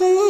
Ooh.